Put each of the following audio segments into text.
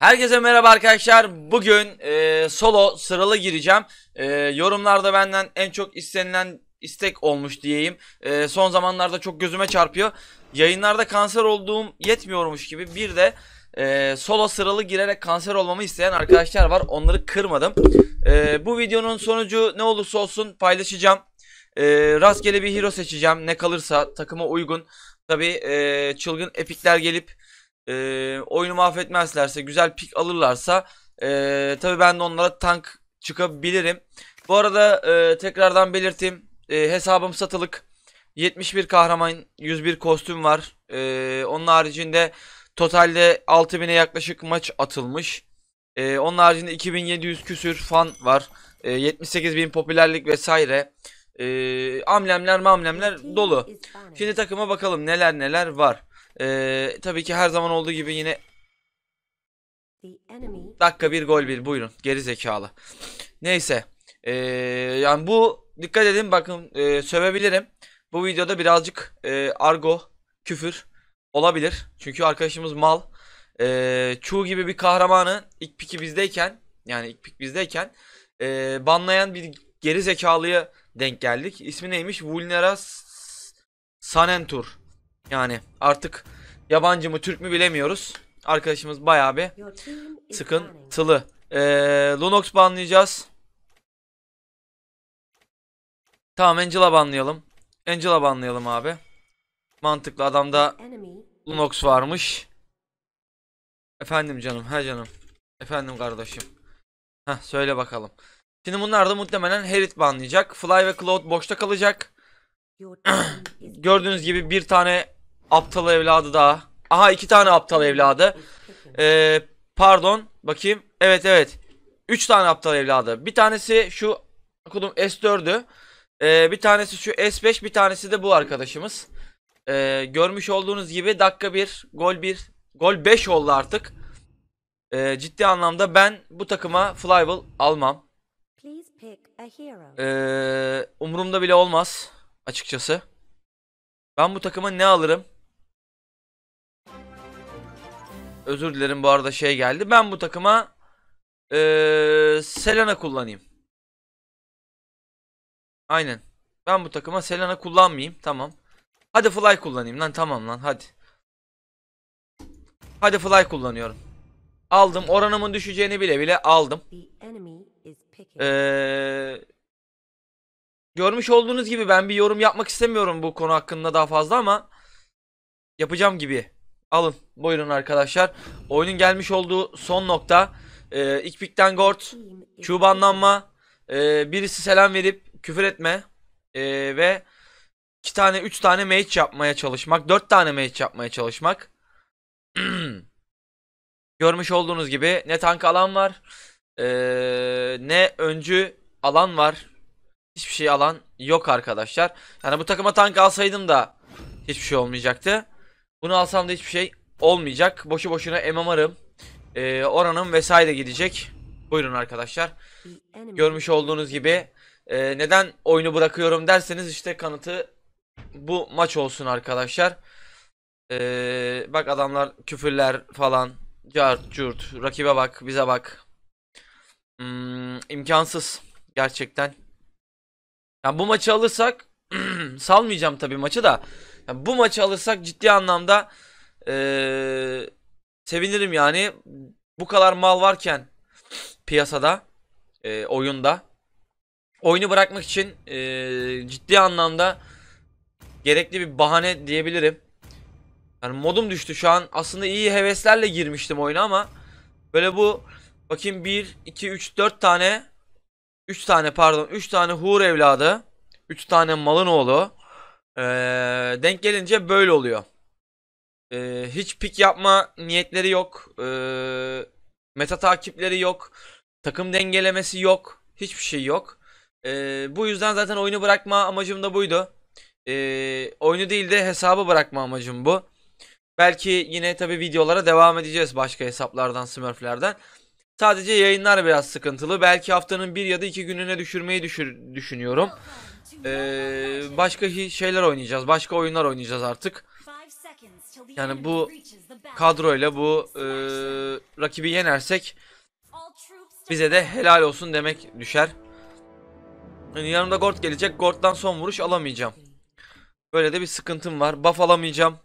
Herkese merhaba arkadaşlar. Bugün e, solo sıralı gireceğim. E, yorumlarda benden en çok istenilen istek olmuş diyeyim. E, son zamanlarda çok gözüme çarpıyor. Yayınlarda kanser olduğum yetmiyormuş gibi bir de e, solo sıralı girerek kanser olmamı isteyen arkadaşlar var. Onları kırmadım. E, bu videonun sonucu ne olursa olsun paylaşacağım. E, rastgele bir hero seçeceğim. Ne kalırsa takıma uygun. Tabi e, çılgın epikler gelip e, oyunu mahvetmezlerse, güzel pik alırlarsa e, tabi ben de onlara tank çıkabilirim. Bu arada e, tekrardan belirteyim. E, hesabım satılık. 71 kahraman, 101 kostüm var. E, onun haricinde totalde 6000'e yaklaşık maç atılmış. E, onun haricinde 2700 küsür fan var. E, 78.000 popülerlik vesaire. E, amblemler mamlemler dolu. Şimdi takıma bakalım neler neler var. Ee, tabii ki her zaman olduğu gibi yine dakika bir gol bir buyurun geri zekalı. Neyse ee, yani bu dikkat edin bakın ee, sövebilirim. Bu videoda birazcık ee, argo küfür olabilir. Çünkü arkadaşımız mal. Ee, Chu gibi bir kahramanı ilk piki bizdeyken yani ilk pik bizdeyken ee, banlayan bir geri zekalıya denk geldik. İsmi neymiş? Vulnera Sanentur. Yani artık yabancı mı Türk mü bilemiyoruz. Arkadaşımız bayağı bir sıkıntılı. Ee, Lunox banlayacağız. Tamam Angela banlayalım. Angela banlayalım abi. Mantıklı adamda Lunox varmış. Efendim canım, he canım. Efendim kardeşim. Heh söyle bakalım. Şimdi bunlar da muhtemelen Herit banlayacak. Fly ve Cloud boşta kalacak. Gördüğünüz gibi bir tane aptal evladı daha. Aha iki tane aptal evladı. Ee, pardon bakayım. Evet evet. Üç tane aptal evladı. Bir tanesi şu okudum S4'ü. Ee, bir tanesi şu S5 bir tanesi de bu arkadaşımız. Ee, görmüş olduğunuz gibi dakika 1 gol 1 gol 5 oldu artık. Ee, ciddi anlamda ben bu takıma Flywheel almam. Ee, umurumda bile olmaz açıkçası. Ben bu takıma ne alırım? Özür dilerim bu arada şey geldi. Ben bu takıma ee, Selena kullanayım. Aynen. Ben bu takıma Selena kullanmayayım. Tamam. Hadi Fly kullanayım lan. Tamam lan hadi. Hadi Fly kullanıyorum. Aldım. Oranımın düşeceğini bile bile aldım. Eee... Görmüş olduğunuz gibi ben bir yorum yapmak istemiyorum bu konu hakkında daha fazla ama yapacağım gibi. Alın buyurun arkadaşlar. Oyunun gelmiş olduğu son nokta. Ee, ilk pikten gord, çubanlanma, ee, birisi selam verip küfür etme ee, ve iki tane üç tane mage yapmaya çalışmak, dört tane mage yapmaya çalışmak. Görmüş olduğunuz gibi ne tank alan var, ee, ne öncü alan var. Hiçbir şey alan yok arkadaşlar. Yani bu takıma tank alsaydım da hiçbir şey olmayacaktı. Bunu alsam da hiçbir şey olmayacak. Boşu boşuna MMR'ım. Ee, oranım vesaire gidecek. Buyurun arkadaşlar. Görmüş olduğunuz gibi e, neden oyunu bırakıyorum derseniz işte kanıtı bu maç olsun arkadaşlar. Ee, bak adamlar küfürler falan. Cart, curt. Rakibe bak, bize bak. Hmm, imkansız. Gerçekten. Yani bu maçı alırsak salmayacağım tabii maçı da. Yani bu maçı alırsak ciddi anlamda ee, sevinirim yani. Bu kadar mal varken piyasada, e, oyunda oyunu bırakmak için e, ciddi anlamda gerekli bir bahane diyebilirim. Yani modum düştü şu an. Aslında iyi heveslerle girmiştim oyuna ama böyle bu bakayım 1 2 3 4 tane 3 tane pardon 3 tane hur evladı 3 tane malın oğlu ee, denk gelince böyle oluyor. Ee, hiç pik yapma niyetleri yok. Ee, meta takipleri yok. Takım dengelemesi yok. Hiçbir şey yok. Ee, bu yüzden zaten oyunu bırakma amacım da buydu. Ee, oyunu değil de hesabı bırakma amacım bu. Belki yine tabi videolara devam edeceğiz başka hesaplardan, smurflerden. Sadece yayınlar biraz sıkıntılı. Belki haftanın bir ya da iki gününe düşürmeyi düşür, düşünüyorum. Ee, başka şeyler oynayacağız. Başka oyunlar oynayacağız artık. Yani bu kadroyla bu e, rakibi yenersek bize de helal olsun demek düşer. Yani yanımda Gord gelecek. Gord'dan son vuruş alamayacağım. Böyle de bir sıkıntım var. Buff alamayacağım.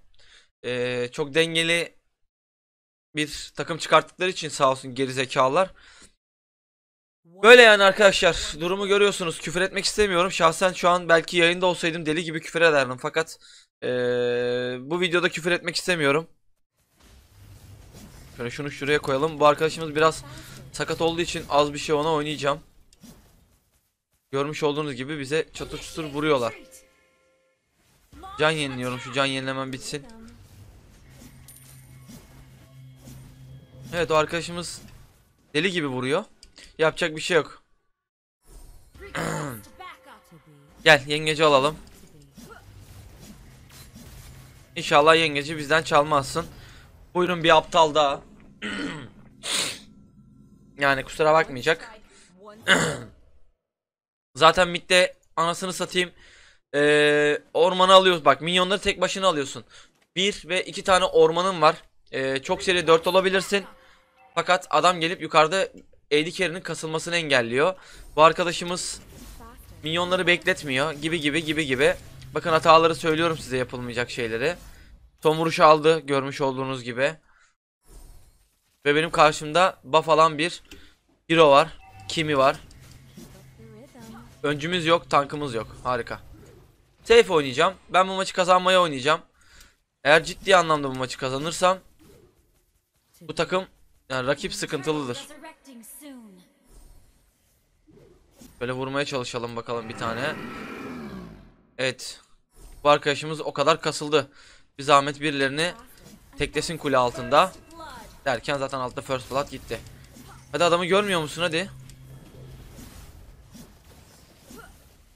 Ee, çok dengeli bir takım çıkarttıkları için sağ olsun gerizekalılar. Böyle yani arkadaşlar. Durumu görüyorsunuz. Küfür etmek istemiyorum. Şahsen şu an belki yayında olsaydım deli gibi küfür ederdim. Fakat ee, bu videoda küfür etmek istemiyorum. Şöyle şunu şuraya koyalım. Bu arkadaşımız biraz sakat olduğu için az bir şey ona oynayacağım. Görmüş olduğunuz gibi bize çatır çutur vuruyorlar. Can yeniliyorum. Şu can yenilemem bitsin. Evet o arkadaşımız deli gibi vuruyor. Yapacak bir şey yok. Gel yengeci alalım. İnşallah yengeci bizden çalmazsın. Buyurun bir aptal daha. yani kusura bakmayacak. Zaten midde anasını satayım. Ee, ormanı alıyoruz. Bak minyonları tek başına alıyorsun. Bir ve iki tane ormanın var. Ee, çok seri 4 olabilirsin. Fakat adam gelip yukarıda AD carry'nin kasılmasını engelliyor. Bu arkadaşımız minyonları bekletmiyor. Gibi gibi gibi gibi. Bakın hataları söylüyorum size yapılmayacak şeyleri. Son vuruş aldı görmüş olduğunuz gibi. Ve benim karşımda buff alan bir hero var. Kimi var. Öncümüz yok, tankımız yok. Harika. Safe oynayacağım. Ben bu maçı kazanmaya oynayacağım. Eğer ciddi anlamda bu maçı kazanırsam bu takım yani rakip sıkıntılıdır. Böyle vurmaya çalışalım bakalım bir tane. Evet. Bu arkadaşımız o kadar kasıldı. Bir zahmet birilerini teklesin kule altında. Derken zaten altta first blood gitti. Hadi adamı görmüyor musun hadi.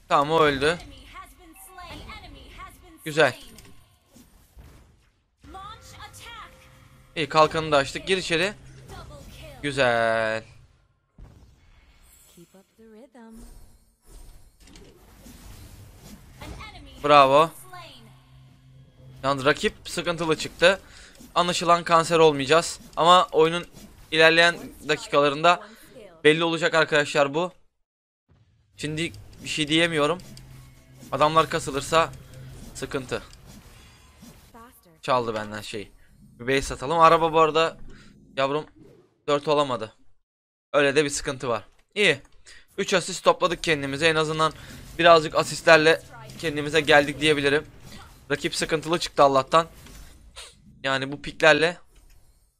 Tamam o öldü. Güzel. İyi kalkanı da açtık. Gir içeri. Güzel. Bravo. Yalnız rakip sıkıntılı çıktı. Anlaşılan kanser olmayacağız. Ama oyunun ilerleyen dakikalarında belli olacak arkadaşlar bu. Şimdi bir şey diyemiyorum. Adamlar kasılırsa sıkıntı. Çaldı benden şey. Bir base satalım. Araba bu arada yavrum 4 olamadı. Öyle de bir sıkıntı var. İyi. 3 asist topladık kendimize. En azından birazcık asistlerle kendimize geldik diyebilirim. Rakip sıkıntılı çıktı Allah'tan. Yani bu piklerle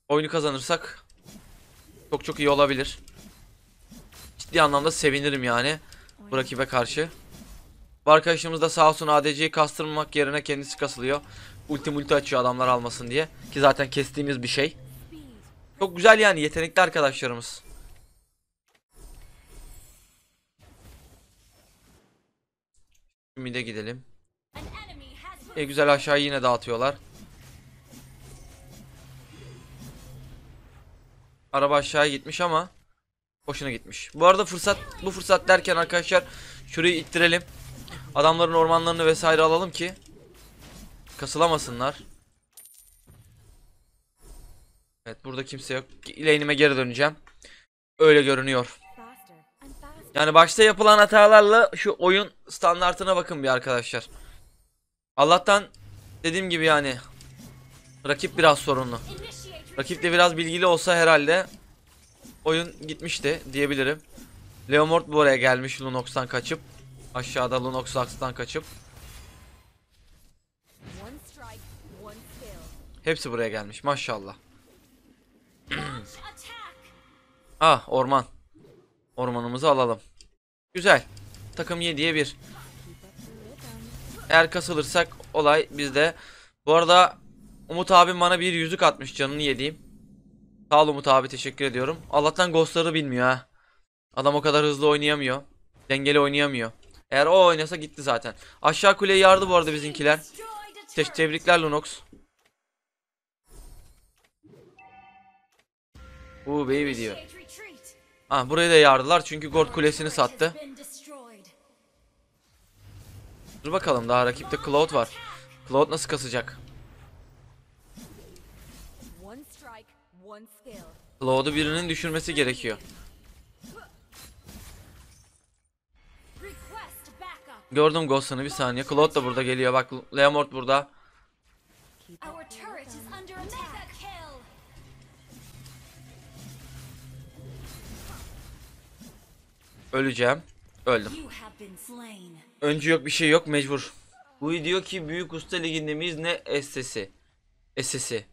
oyunu kazanırsak çok çok iyi olabilir. Ciddi anlamda sevinirim yani bu rakibe karşı. Bu arkadaşımız da sağ olsun ADC'yi kastırmamak yerine kendisi kasılıyor. Ulti multi açıyor adamlar almasın diye. Ki zaten kestiğimiz bir şey. Çok güzel yani yetenekli arkadaşlarımız. Şimdi de gidelim. E güzel aşağı yine dağıtıyorlar. Araba aşağıya gitmiş ama boşuna gitmiş. Bu arada fırsat bu fırsat derken arkadaşlar şurayı ittirelim. Adamların ormanlarını vesaire alalım ki kasılamasınlar. Evet burada kimse yok. Lane'ime geri döneceğim. Öyle görünüyor. Yani başta yapılan hatalarla şu oyun standartına bakın bir arkadaşlar. Allah'tan dediğim gibi yani rakip biraz sorunlu. Rakip de biraz bilgili olsa herhalde oyun gitmişti diyebilirim. Leomord buraya gelmiş Lunox'tan kaçıp aşağıda Lunox'tan kaçıp hepsi buraya gelmiş maşallah. ah orman. Ormanımızı alalım. Güzel. Takım 7'ye 1. Eğer kasılırsak olay bizde. Bu arada Umut abim bana bir yüzük atmış canını yediğim. Sağ ol Umut abi teşekkür ediyorum. Allah'tan ghostları bilmiyor ha. Adam o kadar hızlı oynayamıyor. Dengeli oynayamıyor. Eğer o oynasa gitti zaten. Aşağı kuleyi yardı bu arada bizimkiler. Te tebrikler Lunox. Uuu baby diyor. Ah burayı da yardılar çünkü Gord kulesini sattı. Dur bakalım daha rakipte Cloud var. Cloud nasıl kasacak? Cloud'u birinin düşürmesi gerekiyor. Gördüm Ghost'unu bir saniye. Cloud da burada geliyor. Bak Leomord burada. Öleceğim. Öldüm. Öncü yok bir şey yok mecbur. Bu diyor ki Büyük Usta Ligi'nde miyiz ne SS'i? SS'i.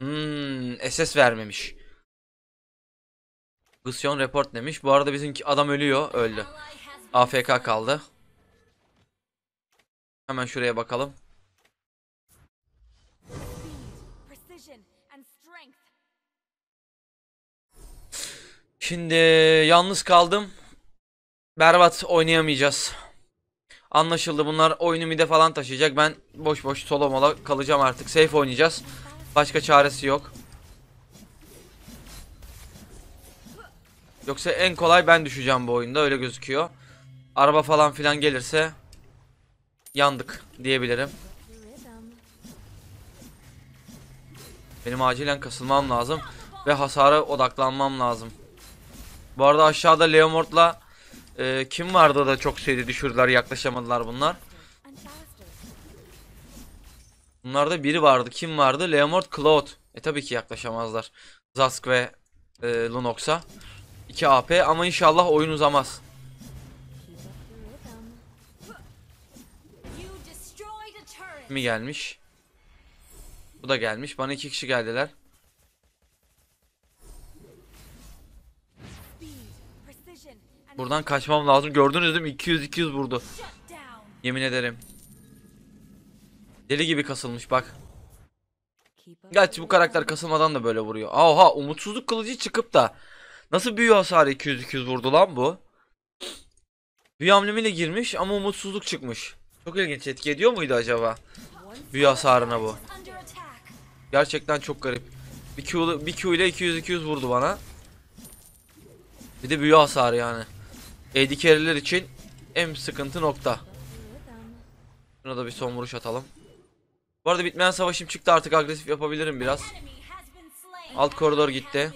Hmm, SS vermemiş. Gusyon report demiş. Bu arada bizimki adam ölüyor. Öldü. AFK kaldı. Hemen şuraya bakalım. Şimdi yalnız kaldım. Berbat oynayamayacağız. Anlaşıldı bunlar oyunu mide falan taşıyacak. Ben boş boş solo mola kalacağım artık. Safe oynayacağız. Başka çaresi yok. Yoksa en kolay ben düşeceğim bu oyunda öyle gözüküyor. Araba falan filan gelirse yandık diyebilirim. Benim acilen kasılmam lazım ve hasara odaklanmam lazım. Bu arada aşağıda Leomord'la e, kim vardı da çok seri düşürdüler yaklaşamadılar bunlar. Bunlarda biri vardı. Kim vardı? Leomord Cloud. E tabii ki yaklaşamazlar. Zask ve e, Lunox'a. 2 AP ama inşallah oyun uzamaz. Mi gelmiş? Bu da gelmiş. Bana iki kişi geldiler. Buradan kaçmam lazım. Gördünüz değil mi? 200 200 vurdu. Yemin ederim. Deli gibi kasılmış bak. Gerçi bu karakter kasılmadan da böyle vuruyor. Oha umutsuzluk kılıcı çıkıp da nasıl büyü hasarı 200-200 vurdu lan bu? Büyü hamlemiyle girmiş ama umutsuzluk çıkmış. Çok ilginç etki ediyor muydu acaba? Büyü hasarına bu. Gerçekten çok garip. Bir Q, bir Q ile 200-200 vurdu bana. Bir de büyü hasarı yani. AD carry'ler için en sıkıntı nokta. Şuna da bir son vuruş atalım. Bu arada bitmeyen savaşım çıktı artık agresif yapabilirim biraz. Alt koridor gitti.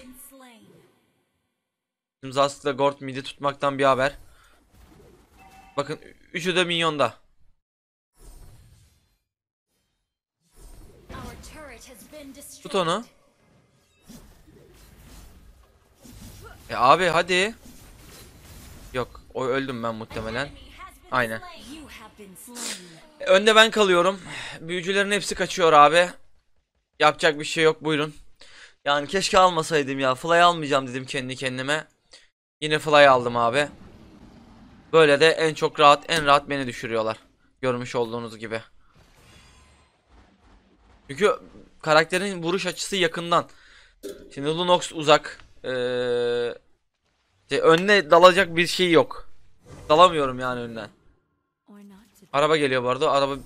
Şimdi Zask'la Gord midi tutmaktan bir haber. Bakın üçü de minyonda. Tut onu. E abi hadi. O öldüm ben muhtemelen. Aynen. Önde ben kalıyorum. Büyücülerin hepsi kaçıyor abi. Yapacak bir şey yok buyurun. Yani keşke almasaydım ya. Fly almayacağım dedim kendi kendime. Yine fly aldım abi. Böyle de en çok rahat en rahat beni düşürüyorlar. Görmüş olduğunuz gibi. Çünkü karakterin vuruş açısı yakından. Şimdi Lunox uzak. Ee, önüne dalacak bir şey yok. Dalamıyorum yani önden. Araba geliyor bu arada. Araba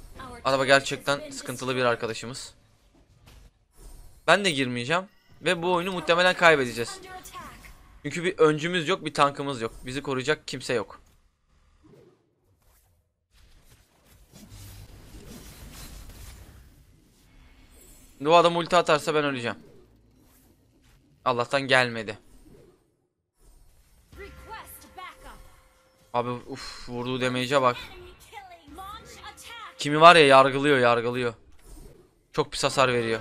araba gerçekten sıkıntılı bir arkadaşımız. Ben de girmeyeceğim ve bu oyunu muhtemelen kaybedeceğiz. Çünkü bir öncümüz yok, bir tankımız yok. Bizi koruyacak kimse yok. Bu adam ulti atarsa ben öleceğim. Allah'tan gelmedi. Abi uf vurduğu damage'e bak. Kimi var ya yargılıyor yargılıyor. Çok pis hasar veriyor.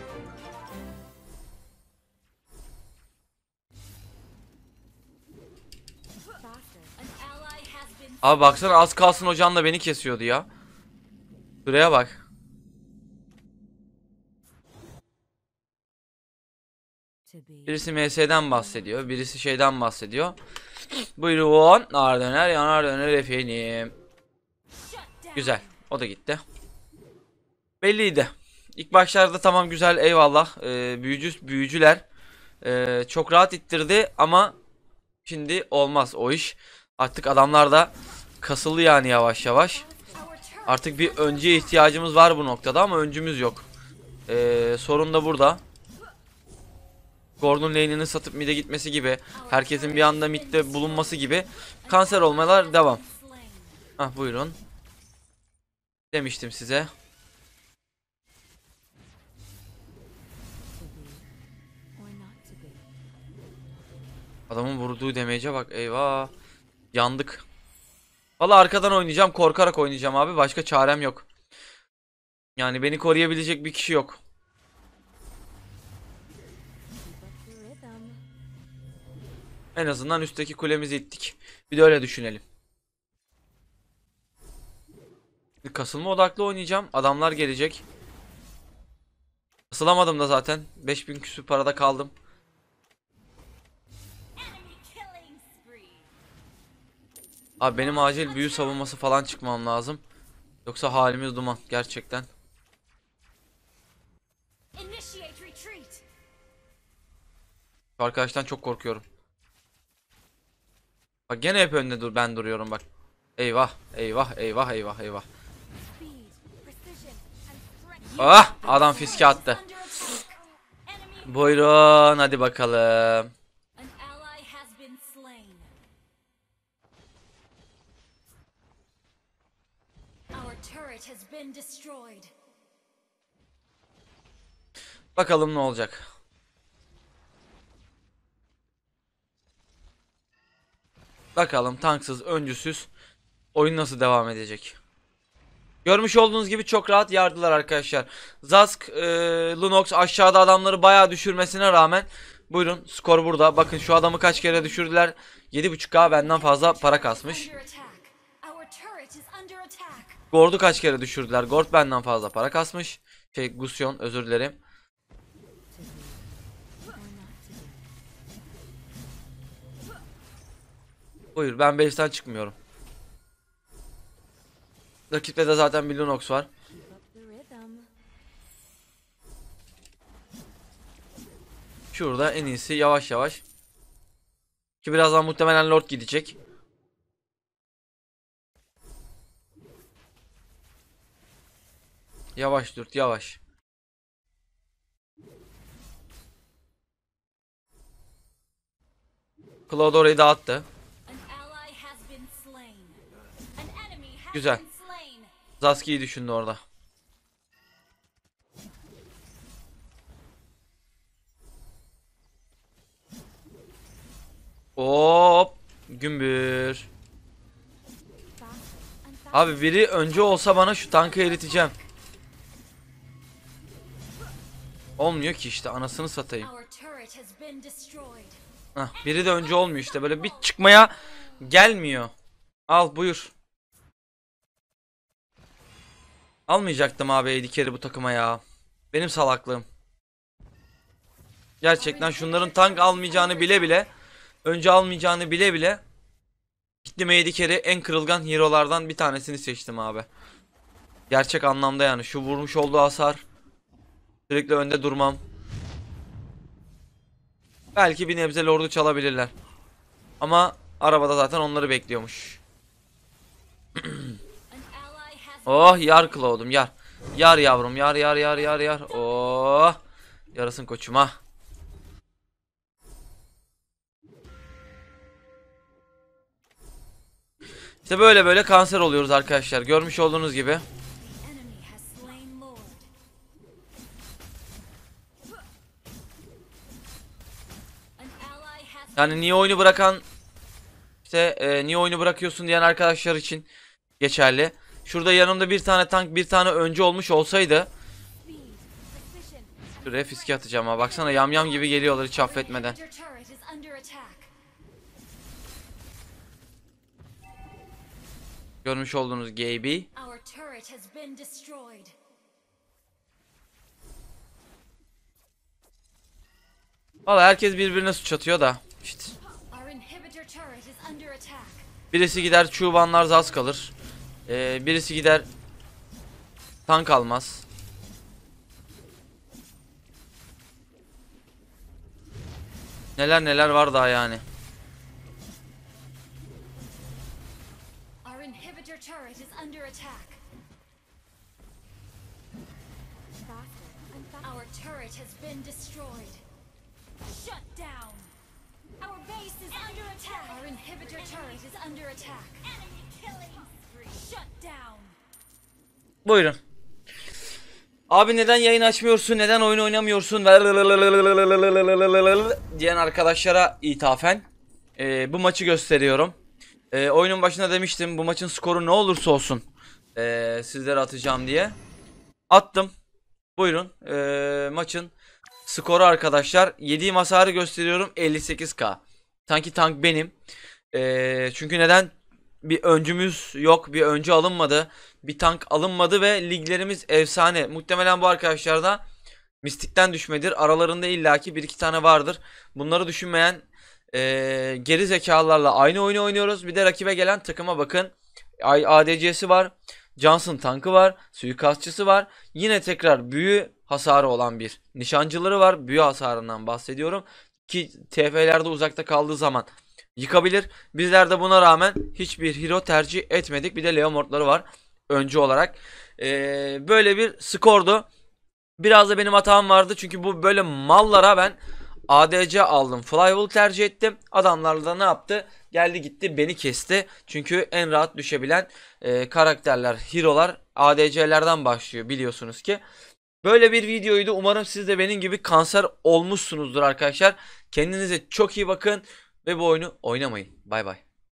Abi baksana az kalsın hocan da beni kesiyordu ya. Şuraya bak. Birisi MS'den bahsediyor. Birisi şeyden bahsediyor. Buyurun. Nar döner yanar döner efendim. Güzel. O da gitti. Belliydi. İlk başlarda tamam güzel eyvallah. Ee, büyücü büyücüler ee, çok rahat ittirdi ama şimdi olmaz o iş. Artık adamlar da kasıldı yani yavaş yavaş. Artık bir öncüye ihtiyacımız var bu noktada ama öncümüz yok. Ee, sorun da burada. Gordon lane'ini satıp mid'e gitmesi gibi, herkesin bir anda mid'de bulunması gibi kanser olmalar devam. Ah buyurun. Demiştim size. Adamın vurduğu demece bak eyvah. Yandık. Valla arkadan oynayacağım korkarak oynayacağım abi başka çarem yok. Yani beni koruyabilecek bir kişi yok. En azından üstteki kulemizi ittik. Bir de öyle düşünelim. Kasılma odaklı oynayacağım. Adamlar gelecek. Kasılamadım da zaten. 5000 küsür parada kaldım. Abi benim acil büyü savunması falan çıkmam lazım. Yoksa halimiz duman gerçekten. Şu arkadaştan çok korkuyorum. Bak gene hep önde dur ben duruyorum bak. Eyvah eyvah eyvah eyvah eyvah. Ah adam fiske attı. Buyurun hadi bakalım. Bakalım ne olacak. Bakalım tanksız, öncüsüz oyun nasıl devam edecek. Görmüş olduğunuz gibi çok rahat yardılar arkadaşlar. Zask, e, Lunox aşağıda adamları bayağı düşürmesine rağmen buyurun skor burada. Bakın şu adamı kaç kere düşürdüler. 7.5k benden fazla para kasmış. Gord'u kaç kere düşürdüler. Gord benden fazla para kasmış. Şey Gusyon özür dilerim. Buyur ben base'ten çıkmıyorum. Rakipte de zaten bir Lunox var. Şurada en iyisi yavaş yavaş. Ki birazdan muhtemelen Lord gidecek. Yavaş dur yavaş. Claude orayı dağıttı. Güzel. Zaski'yi düşündü orada. Hop. Gümbür. Abi biri önce olsa bana şu tankı eriteceğim. Olmuyor ki işte anasını satayım. Hah, biri de önce olmuyor işte böyle bir çıkmaya gelmiyor. Al buyur. Almayacaktım abi carry bu takıma ya. Benim salaklığım. Gerçekten şunların tank almayacağını bile bile önce almayacağını bile bile gittim carry en kırılgan hero'lardan bir tanesini seçtim abi. Gerçek anlamda yani şu vurmuş olduğu hasar sürekli önde durmam. Belki bir nebze lordu çalabilirler. Ama arabada zaten onları bekliyormuş. Oh yar Cloud'um yar. Yar yavrum yar yar yar yar yar. Oh. Yarasın koçuma. İşte böyle böyle kanser oluyoruz arkadaşlar. Görmüş olduğunuz gibi. Yani niye oyunu bırakan işte e, niye oyunu bırakıyorsun diyen arkadaşlar için geçerli. Şurada yanımda bir tane tank bir tane önce olmuş olsaydı Şuraya fiske atacağım ha. Baksana yamyam gibi geliyorlar hiç affetmeden. Görmüş olduğunuz GB. Valla herkes birbirine suç atıyor da. İşte. Our inhibitor turret is under attack. Birisi gider çubanlar zaz kalır. Ee, birisi gider tank almaz. Neler neler var daha yani. Our inhibitor turret is under attack. Our turret has been destroyed. Shut down. Attack. Our inhibitor turret is under attack. Enemy killing. Shut down. Buyurun. Abi neden yayın açmıyorsun? Neden oyun oynamıyorsun? diyen arkadaşlara ithafen e, bu maçı gösteriyorum. E, oyunun başında demiştim bu maçın skoru ne olursa olsun e, sizlere atacağım diye. Attım. Buyurun e, maçın skoru arkadaşlar. Yediğim hasarı gösteriyorum 58k. Sanki tank benim. E, çünkü neden? Bir öncümüz yok. Bir öncü alınmadı. Bir tank alınmadı ve liglerimiz efsane. Muhtemelen bu arkadaşlar da Mistikten düşmedir. Aralarında illaki bir iki tane vardır. Bunları düşünmeyen eee, geri zekalarla aynı oyunu oynuyoruz. Bir de rakibe gelen takıma bakın. ADC'si var. Johnson tankı var. Suikastçısı var. Yine tekrar büyü hasarı olan bir nişancıları var. Büyü hasarından bahsediyorum. Ki TF'lerde uzakta kaldığı zaman yıkabilir. Bizler de buna rağmen hiçbir hero tercih etmedik. Bir de Leomordları var. Öncü olarak. Eee, böyle bir skordu. Biraz da benim hatam vardı çünkü bu böyle mallara ben ADC aldım. Flywheel tercih ettim. Adamlar da ne yaptı? Geldi gitti beni kesti. Çünkü en rahat düşebilen e, karakterler, hero'lar ADC'lerden başlıyor biliyorsunuz ki. Böyle bir videoydu. Umarım siz de benim gibi kanser olmuşsunuzdur arkadaşlar. Kendinize çok iyi bakın ve bu oyunu oynamayın. Bay bay.